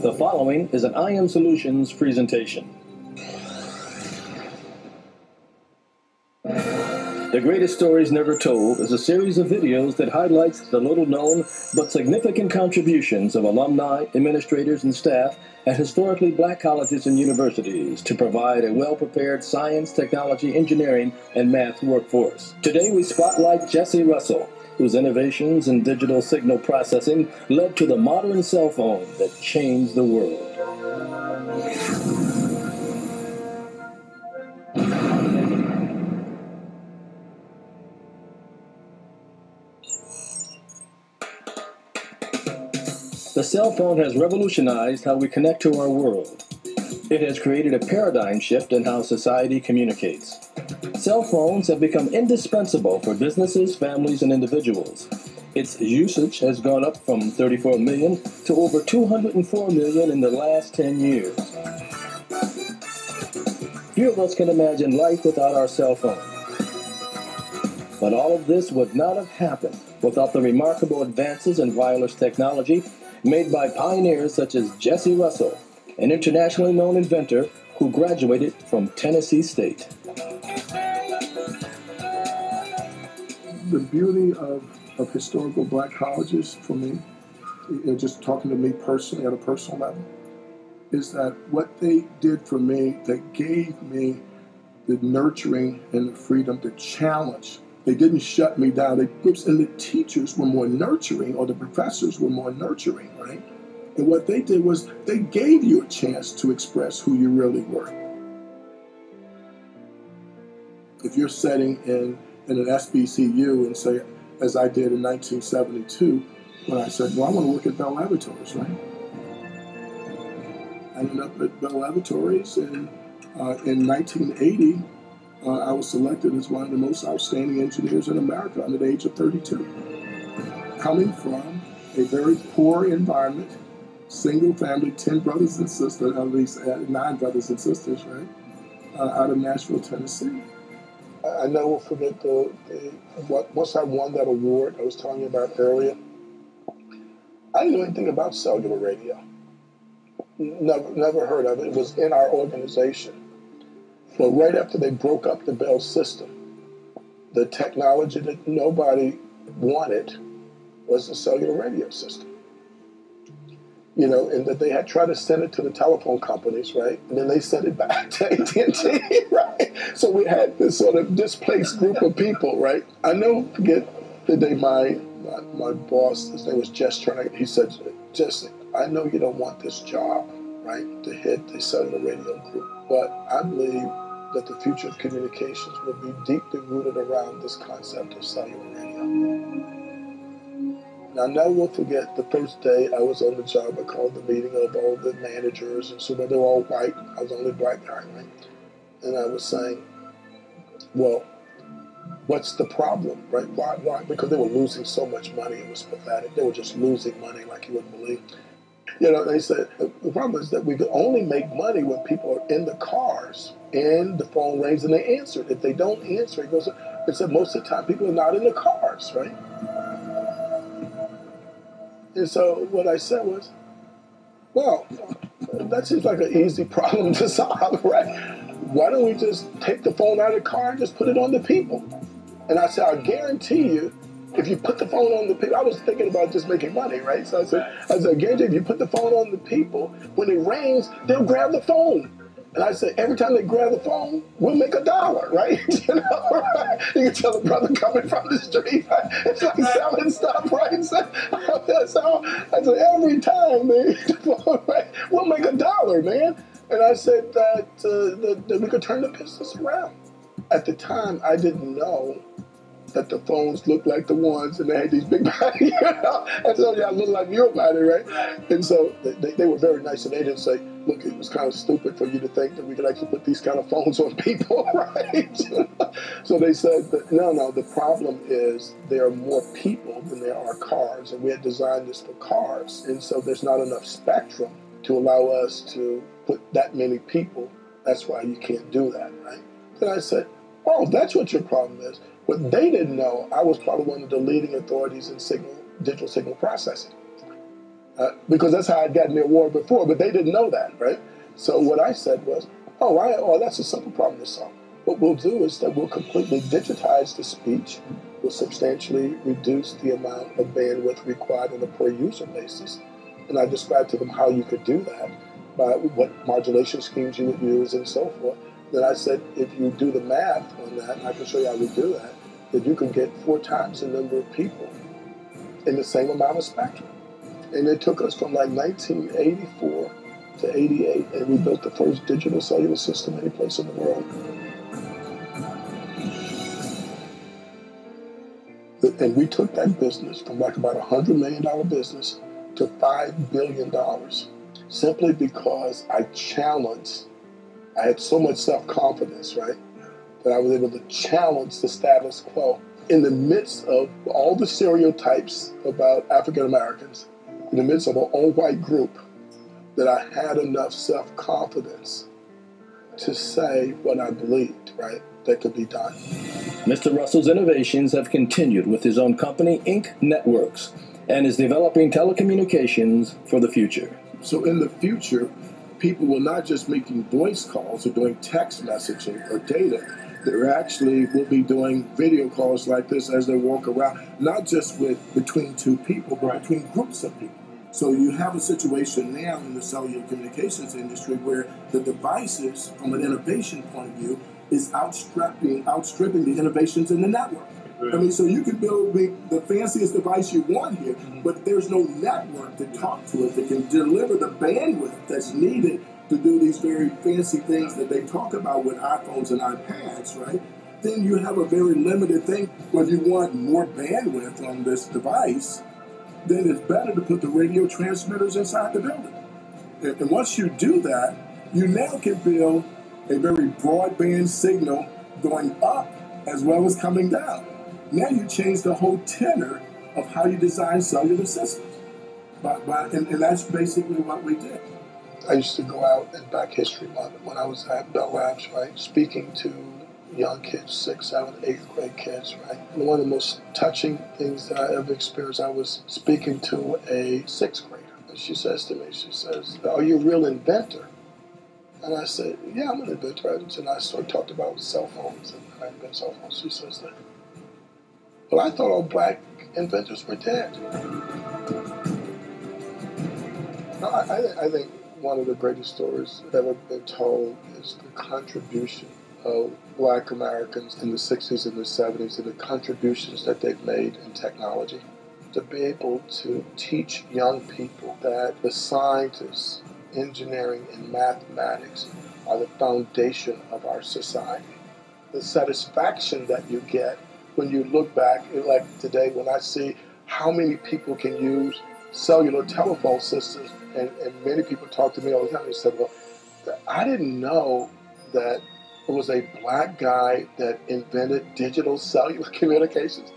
The following is an IM Solutions presentation. The Greatest Stories Never Told is a series of videos that highlights the little known but significant contributions of alumni, administrators, and staff at historically black colleges and universities to provide a well prepared science, technology, engineering, and math workforce. Today we spotlight Jesse Russell, whose innovations in digital signal processing led to the modern cell phone that changed the world. The cell phone has revolutionized how we connect to our world. It has created a paradigm shift in how society communicates. Cell phones have become indispensable for businesses, families, and individuals. Its usage has gone up from 34 million to over 204 million in the last 10 years. Few of us can imagine life without our cell phone. But all of this would not have happened without the remarkable advances in wireless technology made by pioneers such as Jesse Russell, an internationally known inventor who graduated from Tennessee State. The beauty of, of historical black colleges for me, just talking to me personally at a personal level, is that what they did for me, they gave me the nurturing and the freedom to challenge they didn't shut me down. They, and the teachers were more nurturing, or the professors were more nurturing, right? And what they did was they gave you a chance to express who you really were. If you're setting in, in an HBCU and say, as I did in 1972, when I said, well, I want to work at Bell Laboratories, right? I ended up at Bell Laboratories, and uh, in 1980, uh, I was selected as one of the most outstanding engineers in America under the age of 32. Coming from a very poor environment, single family, 10 brothers and sisters, at least uh, nine brothers and sisters, right, uh, out of Nashville, Tennessee. I never forget the, the what, once I won that award I was telling you about earlier. I didn't know anything about cellular radio. Never, never heard of it. It was in our organization. But right after they broke up the Bell system, the technology that nobody wanted was the cellular radio system. You know, and that they had tried to send it to the telephone companies, right? And then they sent it back to AT&T, right? So we had this sort of displaced group of people, right? I never forget the day my, my, my boss, his name was Jess Turner, he said, Jesse, I know you don't want this job, right, to hit the cellular radio group, but I believe that the future of communications will be deeply rooted around this concept of cellular radio. Now, never will forget the first day I was on the job. I called the meeting of all the managers, and so they were all white. I was only black guy, right? And I was saying, well, what's the problem, right? Why? Why? Because they were losing so much money. It was pathetic. They were just losing money like you wouldn't believe. You know, they said the problem is that we could only make money when people are in the cars and the phone rings and they answer it. If they don't answer, it goes. It said most of the time people are not in the cars, right? And so what I said was, well, that seems like an easy problem to solve, right? Why don't we just take the phone out of the car and just put it on the people? And I said, I guarantee you, if you put the phone on the people, I was thinking about just making money, right? So I said, I said, guarantee if you put the phone on the people, when it rings, they'll grab the phone. And I said, every time they grab the phone, we'll make a dollar, right? you know, right? You can tell the brother coming from the street, it's like selling stuff, right? So, so I said, every time, man, we'll make a dollar, man. And I said that, uh, that, that we could turn the business around. At the time, I didn't know that the phones looked like the ones and they had these big bodies, you know? And so yeah, I look like your body, right? And so they, they were very nice and they didn't say, look, it was kind of stupid for you to think that we could actually put these kind of phones on people, right? so they said that no, no, the problem is there are more people than there are cars, and we had designed this for cars, and so there's not enough spectrum to allow us to put that many people. That's why you can't do that, right? Then I said, oh, that's what your problem is. What they didn't know, I was probably one of the leading authorities in signal, digital signal processing. Uh, because that's how I'd gotten the award before, but they didn't know that, right? So what I said was, oh, I, oh, that's a simple problem to solve. What we'll do is that we'll completely digitize the speech, we'll substantially reduce the amount of bandwidth required on a per user basis. And I described to them how you could do that, by what modulation schemes you would use and so forth. Then I said, if you do the math on that, and I can show you how we do that, that you can get four times the number of people in the same amount of spectrum. And it took us from like 1984 to 88, and we built the first digital cellular system any place in the world. And we took that business from like about a $100 million business to $5 billion simply because I challenged, I had so much self confidence, right? That I was able to challenge the status quo in the midst of all the stereotypes about African Americans, in the midst of an all white group, that I had enough self confidence to say what I believed, right? That could be done. Mr. Russell's innovations have continued with his own company, Inc. Networks, and is developing telecommunications for the future. So in the future, people will not just be making voice calls or doing text messaging or data they actually will be doing video calls like this as they walk around, not just with between two people, but right. between groups of people. So you have a situation now in the cellular communications industry where the devices, from an innovation point of view, is outstripping outstripping the innovations in the network. I mean, so you can build the, the fanciest device you want here, mm-hmm. but there's no network to talk to it that can deliver the bandwidth that's needed to do these very fancy things that they talk about with iPhones and iPads, right? Then you have a very limited thing. When you want more bandwidth on this device, then it's better to put the radio transmitters inside the building. And once you do that, you now can build a very broadband signal going up as well as coming down. Now you change the whole tenor of how you design cellular systems. And, and that's basically what we did. I used to go out in Black History Month when I was at Bell Labs, right, speaking to young kids, sixth, seventh, eighth grade kids, right? And one of the most touching things that I ever experienced, I was speaking to a sixth grader. And she says to me, she says, Are you a real inventor? And I said, Yeah, I'm an inventor. And I sort of talked about cell phones and I invent cell phones. She says that. Well, I thought all black inventors were dead. No, I, I think one of the greatest stories that ever been told is the contribution of black Americans in the 60s and the 70s and the contributions that they've made in technology. To be able to teach young people that the scientists, engineering, and mathematics are the foundation of our society. The satisfaction that you get when you look back, like today, when I see how many people can use cellular telephone systems and, and many people talk to me all the time. They said, "Well, I didn't know that it was a black guy that invented digital cellular communications."